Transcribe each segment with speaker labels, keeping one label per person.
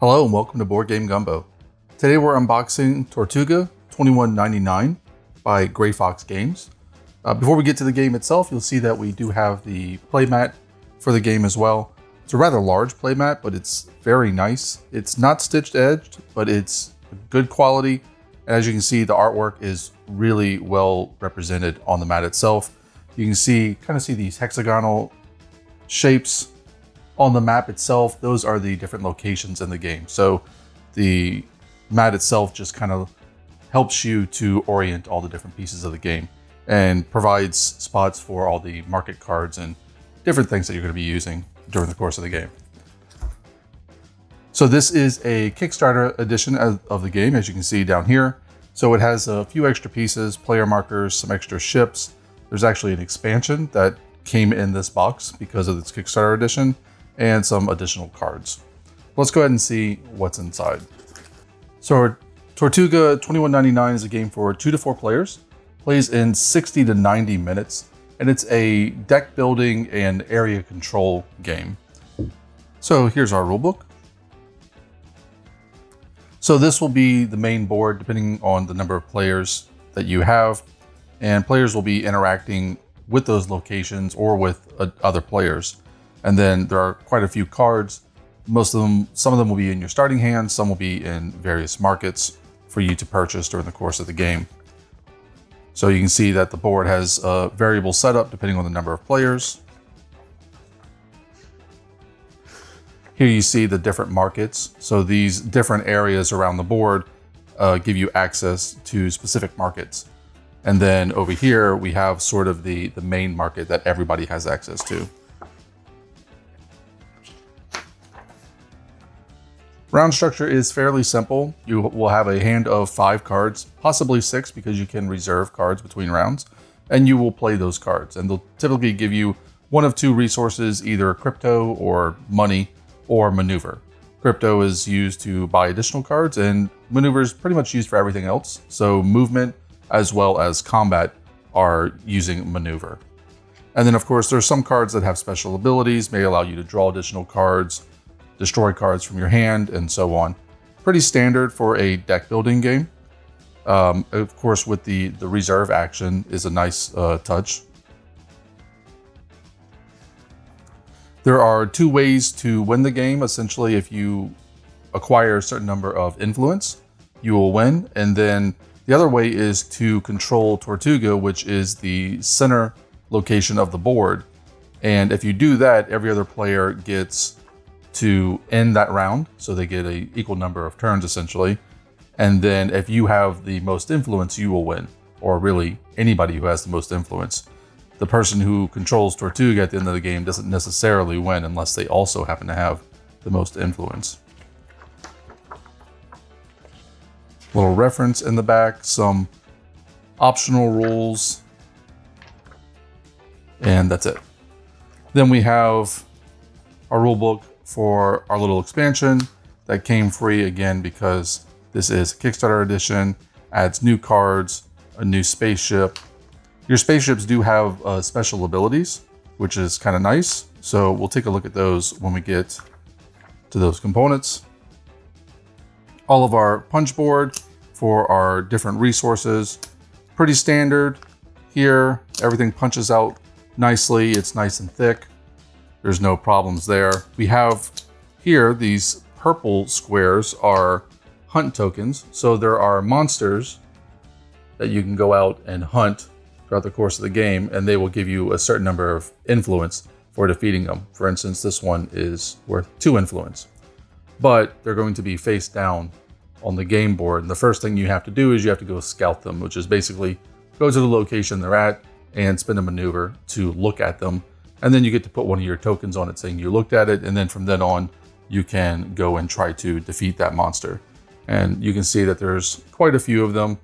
Speaker 1: Hello and welcome to Board Game Gumbo. Today we're unboxing Tortuga 2199 by Grey Fox Games. Uh, before we get to the game itself, you'll see that we do have the playmat for the game as well. It's a rather large playmat, but it's very nice. It's not stitched edged, but it's good quality. And as you can see, the artwork is really well represented on the mat itself. You can see, kind of see these hexagonal shapes on the map itself. Those are the different locations in the game. So the mat itself just kind of helps you to orient all the different pieces of the game and provides spots for all the market cards and different things that you're going to be using during the course of the game. So this is a Kickstarter edition of the game, as you can see down here. So it has a few extra pieces, player markers, some extra ships. There's actually an expansion that came in this box because of this Kickstarter edition and some additional cards. Let's go ahead and see what's inside. So Tortuga 2199 is a game for two to four players, plays in 60 to 90 minutes, and it's a deck building and area control game. So here's our rulebook. So this will be the main board depending on the number of players that you have, and players will be interacting with those locations or with uh, other players. And then there are quite a few cards. Most of them, some of them will be in your starting hand, some will be in various markets for you to purchase during the course of the game. So you can see that the board has a variable setup depending on the number of players. Here you see the different markets. So these different areas around the board uh, give you access to specific markets. And then over here, we have sort of the, the main market that everybody has access to. Round structure is fairly simple. You will have a hand of five cards, possibly six because you can reserve cards between rounds, and you will play those cards. And they'll typically give you one of two resources, either crypto or money or maneuver. Crypto is used to buy additional cards, and maneuver is pretty much used for everything else. So movement as well as combat are using maneuver. And then of course, there's some cards that have special abilities, may allow you to draw additional cards, destroy cards from your hand, and so on. Pretty standard for a deck building game. Um, of course, with the, the reserve action is a nice uh, touch. There are two ways to win the game. Essentially, if you acquire a certain number of influence, you will win. And then the other way is to control Tortuga, which is the center location of the board. And if you do that, every other player gets to end that round. So they get a equal number of turns essentially. And then if you have the most influence, you will win. Or really anybody who has the most influence. The person who controls Tortuga at the end of the game doesn't necessarily win unless they also happen to have the most influence. Little reference in the back, some optional rules, and that's it. Then we have our rulebook for our little expansion that came free again because this is Kickstarter edition, adds new cards, a new spaceship. Your spaceships do have uh, special abilities, which is kind of nice. So we'll take a look at those when we get to those components. All of our punch board for our different resources, pretty standard here. Everything punches out nicely. It's nice and thick. There's no problems there. We have here, these purple squares are hunt tokens. So there are monsters that you can go out and hunt throughout the course of the game, and they will give you a certain number of influence for defeating them. For instance, this one is worth two influence, but they're going to be face down on the game board. And the first thing you have to do is you have to go scout them, which is basically go to the location they're at and spin a maneuver to look at them and then you get to put one of your tokens on it saying you looked at it. And then from then on, you can go and try to defeat that monster. And you can see that there's quite a few of them,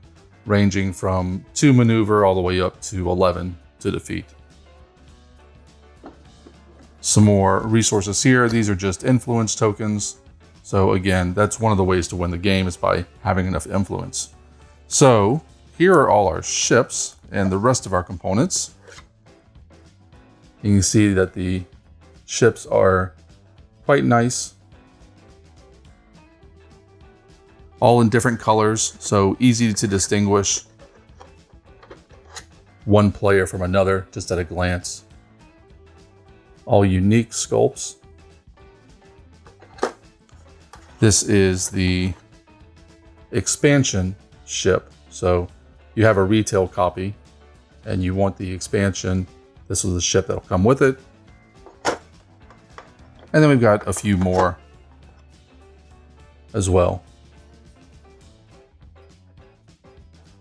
Speaker 1: ranging from two maneuver all the way up to 11 to defeat. Some more resources here. These are just influence tokens. So again, that's one of the ways to win the game is by having enough influence. So here are all our ships and the rest of our components. You can see that the ships are quite nice. all in different colors, so easy to distinguish one player from another just at a glance. All unique sculpts. This is the expansion ship. So you have a retail copy and you want the expansion. This is the ship that'll come with it. And then we've got a few more as well.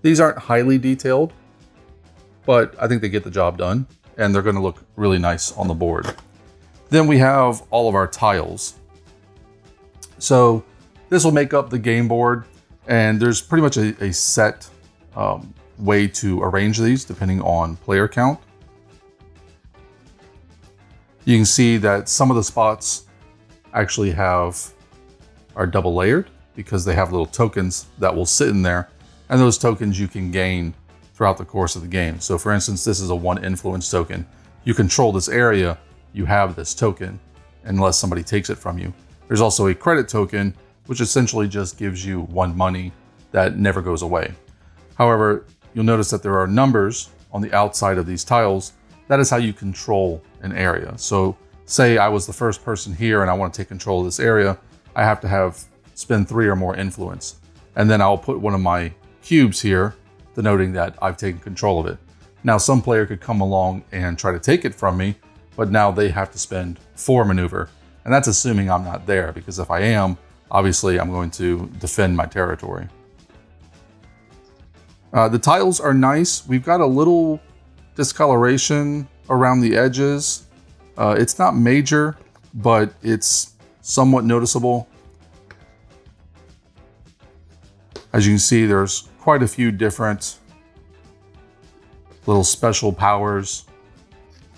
Speaker 1: These aren't highly detailed, but I think they get the job done and they're going to look really nice on the board. Then we have all of our tiles. So this will make up the game board and there's pretty much a, a set um, way to arrange these depending on player count. You can see that some of the spots actually have are double layered because they have little tokens that will sit in there and those tokens you can gain throughout the course of the game. So for instance, this is a one influence token. You control this area, you have this token unless somebody takes it from you. There's also a credit token, which essentially just gives you one money that never goes away. However, you'll notice that there are numbers on the outside of these tiles. That is how you control an area. So say I was the first person here and I want to take control of this area, I have to have spend three or more influence. And then I'll put one of my cubes here, denoting that I've taken control of it. Now, some player could come along and try to take it from me, but now they have to spend four maneuver. And that's assuming I'm not there, because if I am, obviously I'm going to defend my territory. Uh, the tiles are nice. We've got a little discoloration around the edges. Uh, it's not major, but it's somewhat noticeable. As you can see, there's quite a few different little special powers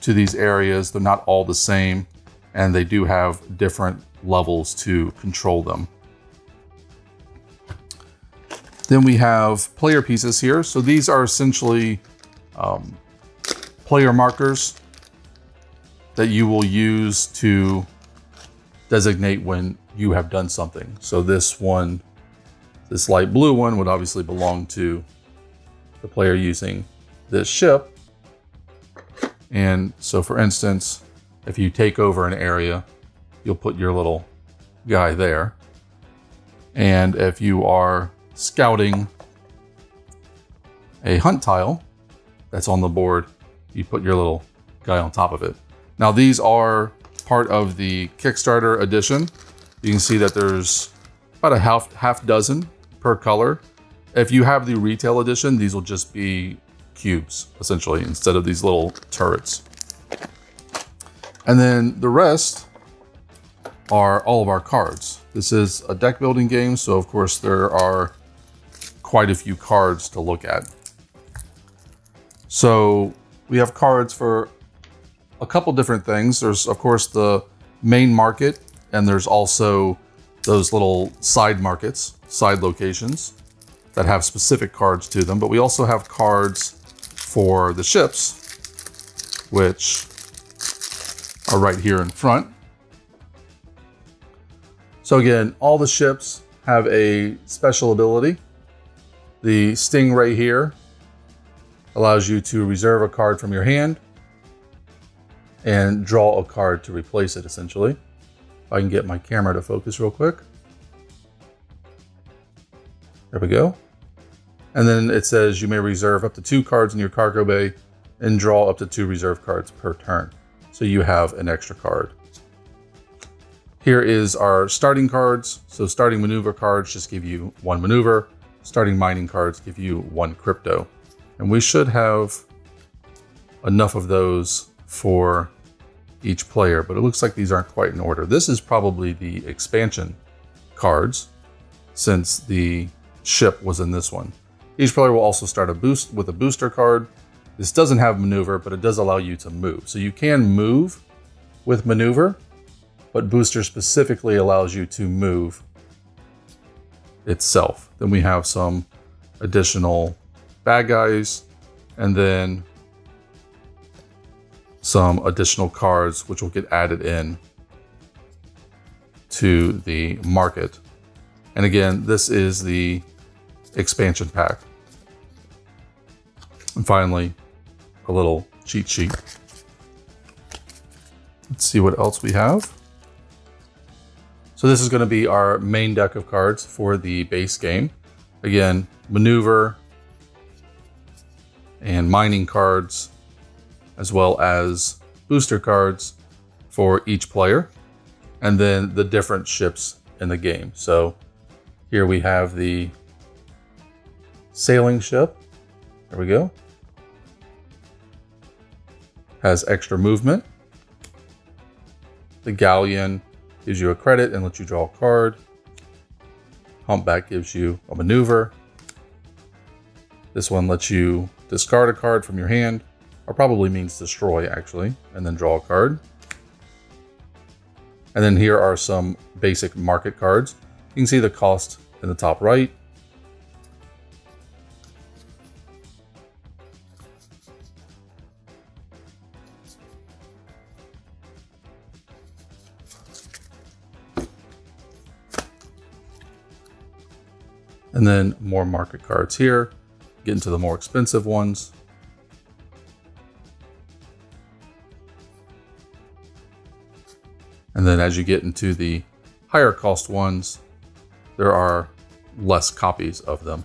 Speaker 1: to these areas. They're not all the same, and they do have different levels to control them. Then we have player pieces here. So these are essentially um, player markers that you will use to designate when you have done something. So this one this light blue one would obviously belong to the player using this ship. And so for instance, if you take over an area, you'll put your little guy there. And if you are scouting a hunt tile that's on the board, you put your little guy on top of it. Now these are part of the Kickstarter edition. You can see that there's about a half half dozen per color. If you have the retail edition, these will just be cubes, essentially, instead of these little turrets. And then the rest are all of our cards. This is a deck building game, so of course there are quite a few cards to look at. So we have cards for a couple different things. There's of course the main market, and there's also those little side markets, side locations that have specific cards to them, but we also have cards for the ships, which are right here in front. So again, all the ships have a special ability. The Stingray here allows you to reserve a card from your hand and draw a card to replace it, essentially. If I can get my camera to focus real quick. There we go. And then it says you may reserve up to two cards in your cargo bay and draw up to two reserve cards per turn. So you have an extra card. Here is our starting cards. So starting maneuver cards just give you one maneuver. Starting mining cards give you one crypto. And we should have enough of those for each player, but it looks like these aren't quite in order. This is probably the expansion cards since the ship was in this one. Each player will also start a boost with a booster card. This doesn't have maneuver, but it does allow you to move. So you can move with maneuver, but booster specifically allows you to move itself. Then we have some additional bad guys, and then some additional cards which will get added in to the market. And again, this is the expansion pack. And finally, a little cheat sheet. Let's see what else we have. So this is going to be our main deck of cards for the base game. Again, maneuver and mining cards, as well as booster cards for each player, and then the different ships in the game. So here we have the sailing ship. There we go. Has extra movement. The galleon gives you a credit and lets you draw a card. Humpback gives you a maneuver. This one lets you discard a card from your hand, or probably means destroy actually, and then draw a card. And then here are some basic market cards. You can see the cost in the top right. And then more market cards here. Get into the more expensive ones. And then as you get into the higher cost ones, there are less copies of them.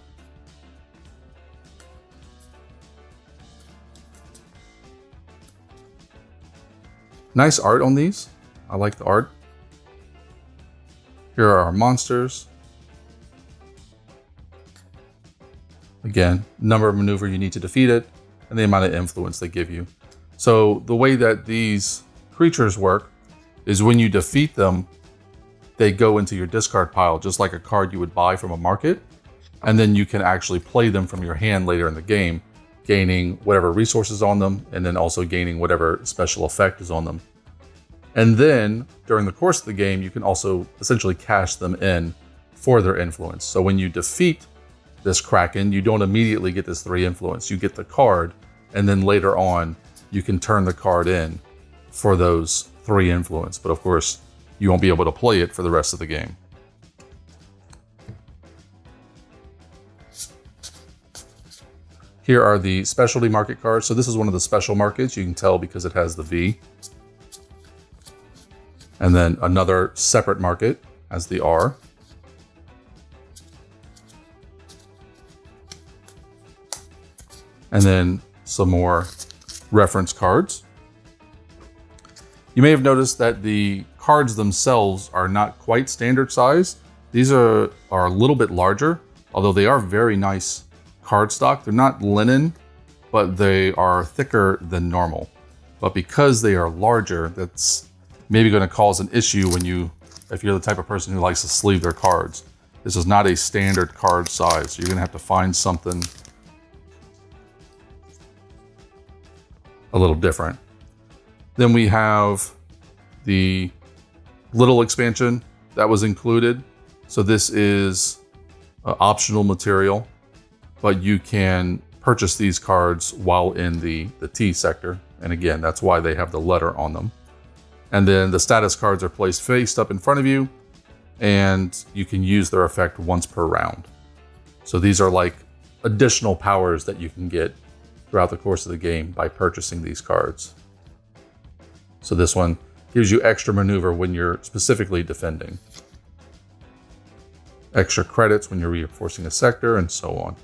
Speaker 1: Nice art on these. I like the art. Here are our monsters. Again, number of maneuver you need to defeat it, and the amount of influence they give you. So the way that these creatures work is when you defeat them, they go into your discard pile, just like a card you would buy from a market. And then you can actually play them from your hand later in the game, gaining whatever resources on them, and then also gaining whatever special effect is on them. And then during the course of the game, you can also essentially cash them in for their influence. So when you defeat this Kraken, you don't immediately get this three influence. You get the card, and then later on, you can turn the card in for those three influence. But of course, you won't be able to play it for the rest of the game. Here are the specialty market cards. So this is one of the special markets. You can tell because it has the V. And then another separate market has the R. and then some more reference cards. You may have noticed that the cards themselves are not quite standard size. These are, are a little bit larger, although they are very nice cardstock. They're not linen, but they are thicker than normal. But because they are larger, that's maybe going to cause an issue when you, if you're the type of person who likes to sleeve their cards. This is not a standard card size. So you're going to have to find something a little different. Then we have the little expansion that was included. So this is uh, optional material, but you can purchase these cards while in the, the T sector. And again, that's why they have the letter on them. And then the status cards are placed faced up in front of you, and you can use their effect once per round. So these are like additional powers that you can get throughout the course of the game by purchasing these cards. So this one gives you extra maneuver when you're specifically defending. Extra credits when you're reinforcing a sector and so on.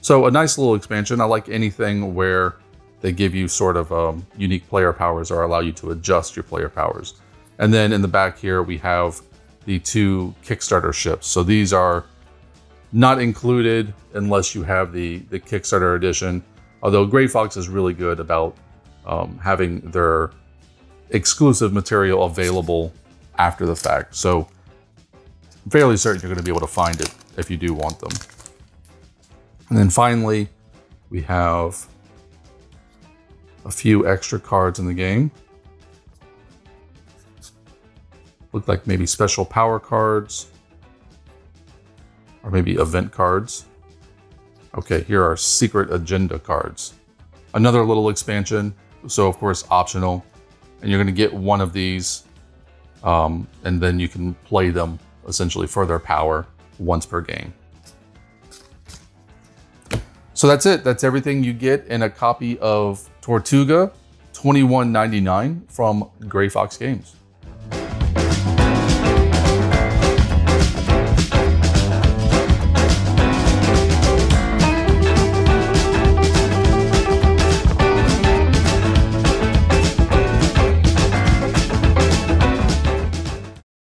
Speaker 1: So a nice little expansion. I like anything where they give you sort of um, unique player powers or allow you to adjust your player powers. And then in the back here, we have the two Kickstarter ships. So these are not included unless you have the, the Kickstarter edition. Although Grey Fox is really good about um, having their exclusive material available after the fact. So I'm fairly certain you're going to be able to find it if you do want them. And then finally, we have a few extra cards in the game. Look like maybe special power cards or maybe event cards. Okay, here are secret agenda cards. Another little expansion, so of course optional. and you're going to get one of these, um, and then you can play them essentially for their power once per game. So that's it. That's everything you get in a copy of Tortuga 2199 from Grey Fox Games.